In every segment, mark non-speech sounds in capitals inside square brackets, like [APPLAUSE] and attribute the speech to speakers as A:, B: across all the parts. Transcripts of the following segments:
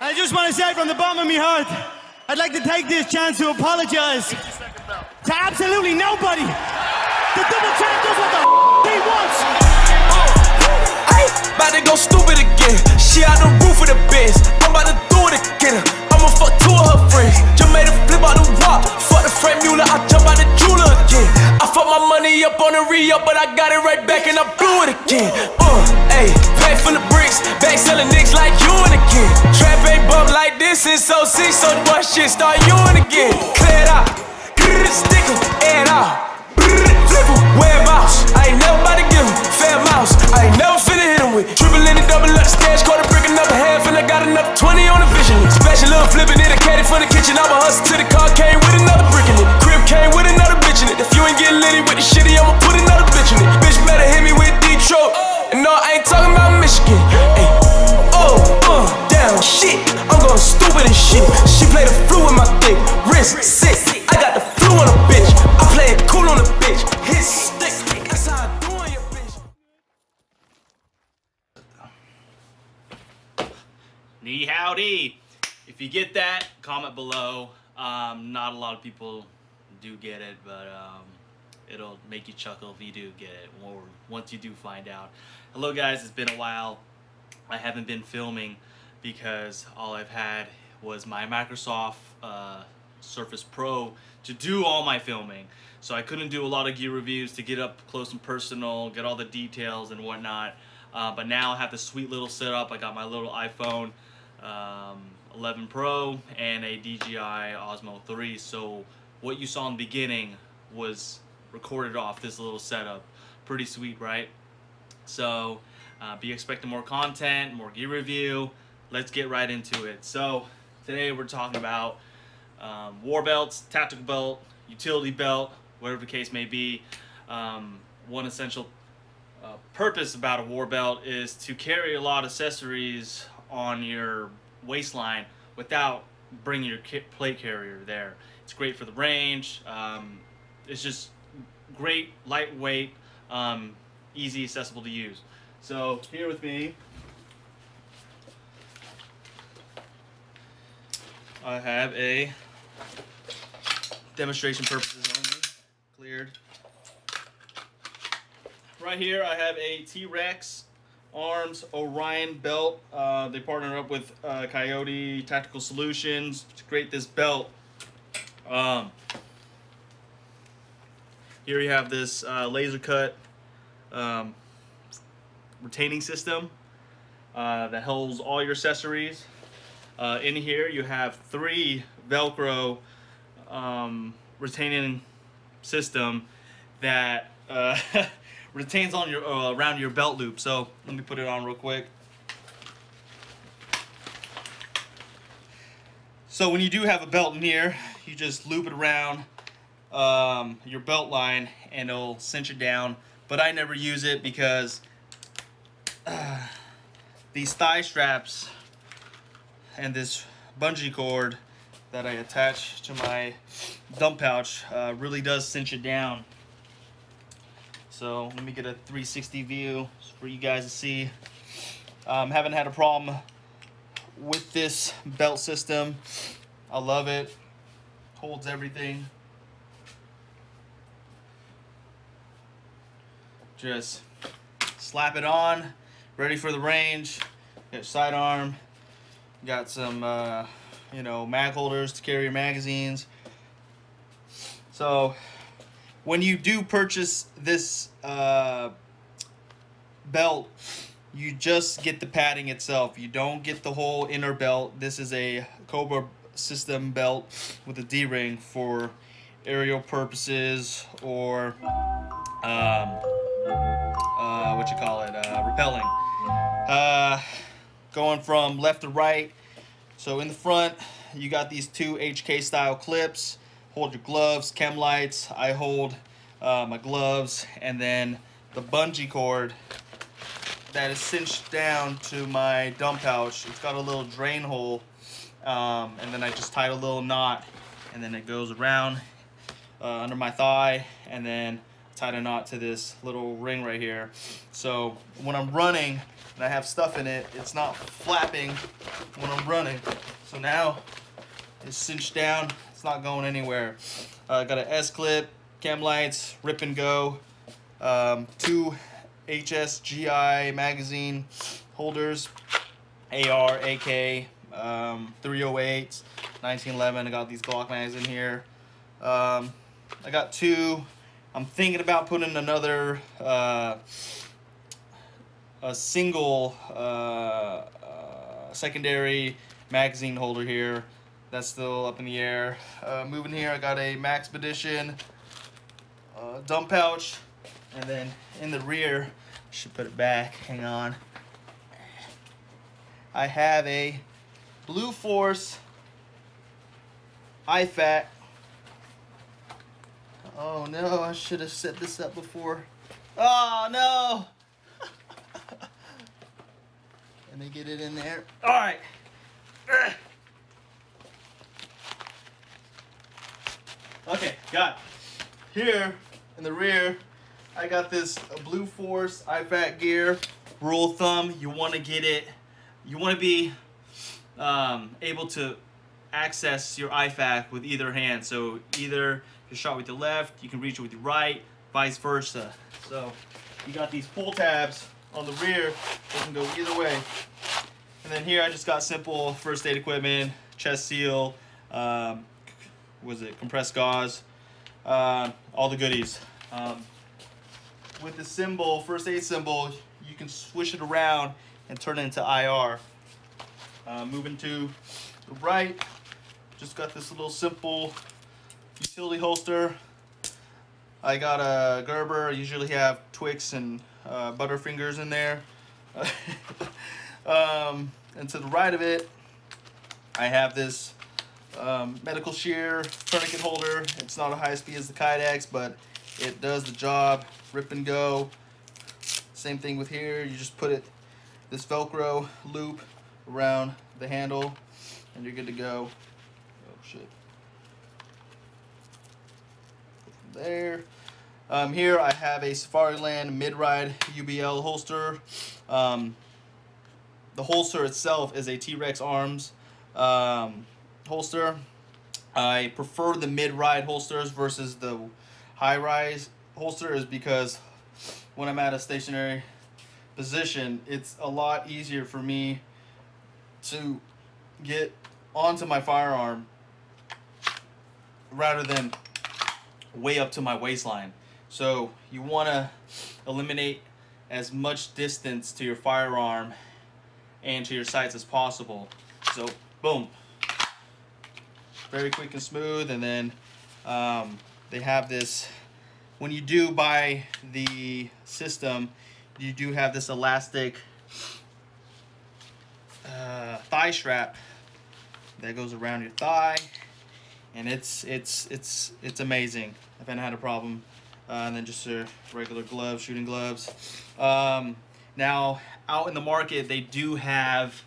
A: I just want to say from the bottom of my heart, I'd like to take this chance to apologize to absolutely nobody. The double champ does what the f- he wants.
B: About to go stupid again. She the roof of the biz. I'm about to do it again. I'ma fuck two of her friends. Just made a flip out the walk. Fuck the frame Mueller. I jump out the jeweler again. I fuck my money up on the re up, but I got it right back and I blew it again. Uh, ayy, bag full of bricks. Back selling niggas like you and again. Trap ain't bump like this since 06, so boy shit start you and again. Clear it out. Stick 'em, it out. Flip wear out. I ain't never about to give 'em fair mouse. I ain't never finna hit with triple in the double up stash, quarter brick another half, and I got another 20 on the vision. Special little flipping it, a caddy from the kitchen. I'ma hustle to the car, came with another brick in it. Crib If you
C: get that, comment below. Um, not a lot of people do get it, but um, it'll make you chuckle if you do get it, or once you do find out. Hello guys, it's been a while. I haven't been filming because all I've had was my Microsoft uh, Surface Pro to do all my filming. So I couldn't do a lot of gear reviews to get up close and personal, get all the details and whatnot. Uh, but now I have this sweet little setup. I got my little iPhone um, 11 Pro and a DJI Osmo 3. So what you saw in the beginning was recorded off this little setup. Pretty sweet, right? So uh, be expecting more content, more gear review. Let's get right into it. So today we're talking about um, war belts, tactical belt, utility belt, whatever the case may be. Um, one essential uh, purpose about a war belt is to carry a lot of accessories on your waistline without bringing your plate carrier there. It's great for the range. Um, it's just great, lightweight, um, easy, accessible to use. So here with me, I have a demonstration purposes only cleared. Right here, I have a T-Rex Arms Orion belt. Uh, they partnered up with uh, Coyote Tactical Solutions to create this belt. Um, here you have this uh, laser cut um, retaining system uh, that holds all your accessories. Uh, in here you have three Velcro um, retaining system that uh, [LAUGHS] retains on your uh, around your belt loop. So let me put it on real quick. So when you do have a belt in here, you just loop it around um, your belt line and it'll cinch it down. But I never use it because uh, these thigh straps and this bungee cord that I attach to my dump pouch uh, really does cinch it down. So let me get a 360 view for you guys to see. Um, haven't had a problem with this belt system. I love it. Holds everything. Just slap it on, ready for the range. Got sidearm. Got some, uh, you know, mag holders to carry your magazines. So, when you do purchase this uh, belt, you just get the padding itself. You don't get the whole inner belt. This is a Cobra system belt with a D-ring for aerial purposes or um, uh, what you call it, uh, repelling. Uh, going from left to right. So in the front, you got these two HK style clips. Hold your gloves, chem lights. I hold uh, my gloves and then the bungee cord that is cinched down to my dump pouch. It's got a little drain hole um, and then I just tied a little knot and then it goes around uh, under my thigh and then tied a knot to this little ring right here. So when I'm running and I have stuff in it, it's not flapping when I'm running. So now it's cinched down. It's not going anywhere. Uh, got an S-clip, chem lights, rip and go, um, two HSGI magazine holders, AR, AK, um, 308, 1911. I got these Glock mags in here. Um, I got two. I'm thinking about putting another uh, a single uh, uh, secondary magazine holder here. That's still up in the air. Uh, moving here, I got a Maxpedition uh, dump pouch, and then in the rear, should put it back. Hang on. I have a Blue Force IFAK. Oh no, I should have set this up before. Oh no! [LAUGHS] Let me get it in there. Alright. [CLEARS THROAT] Okay, got it. Here in the rear, I got this Blue Force IFAK gear. Rule thumb, you want to get it, you want to be um, able to access your IFAK with either hand. So either you're shot with your left, you can reach it with your right, vice versa. So you got these pull tabs on the rear that can go either way. And then here I just got simple first aid equipment, chest seal, um, was it compressed gauze, uh, all the goodies. Um, with the symbol, first aid symbol, you can swish it around and turn it into IR. Uh, moving to the right, just got this little simple utility holster. I got a Gerber. I usually have Twix and uh, Butterfingers in there. [LAUGHS] um, and to the right of it, I have this um, medical shear tourniquet holder. It's not as high speed as the Kydex, but it does the job. Rip and go. Same thing with here. You just put it this Velcro loop around the handle, and you're good to go. Oh shit. There. Um, here I have a Safariland mid-ride UBL holster. Um, the holster itself is a T-Rex Arms um, holster. I prefer the mid-ride holsters versus the high-rise holsters because when I'm at a stationary position, it's a lot easier for me to get onto my firearm rather than way up to my waistline. So you want to eliminate as much distance to your firearm and to your sights as possible. So boom, very quick and smooth. And then um, they have this, when you do buy the system, you do have this elastic uh, thigh strap that goes around your thigh and it's it's it's it's amazing I haven't had a problem uh, and then just a regular gloves shooting gloves um, now out in the market they do have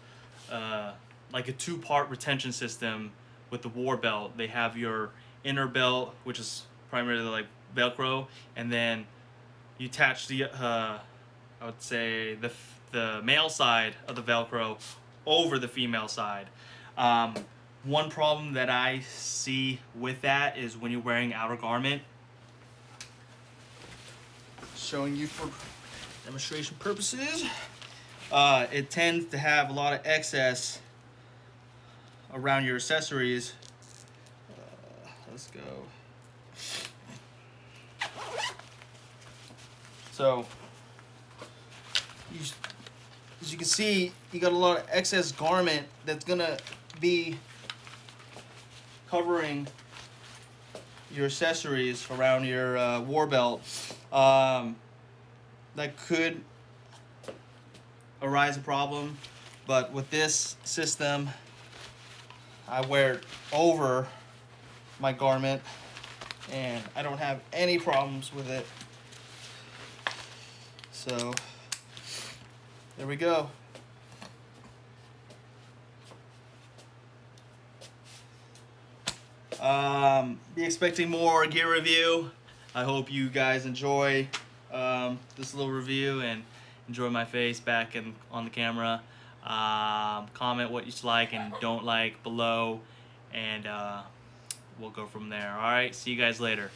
C: uh, like a two-part retention system with the war belt they have your inner belt which is primarily like velcro and then you attach the uh, I would say the the male side of the velcro over the female side um, one problem that I see with that is when you're wearing outer garment. Showing you for demonstration purposes. Uh, it tends to have a lot of excess around your accessories. Uh, let's go. So, you, as you can see, you got a lot of excess garment that's gonna be covering your accessories around your uh, war belt um, that could arise a problem but with this system I wear it over my garment and I don't have any problems with it. So there we go. Um, be expecting more gear review. I hope you guys enjoy um, this little review and enjoy my face back in, on the camera. Um, comment what you like and don't like below, and uh, we'll go from there. All right, see you guys later.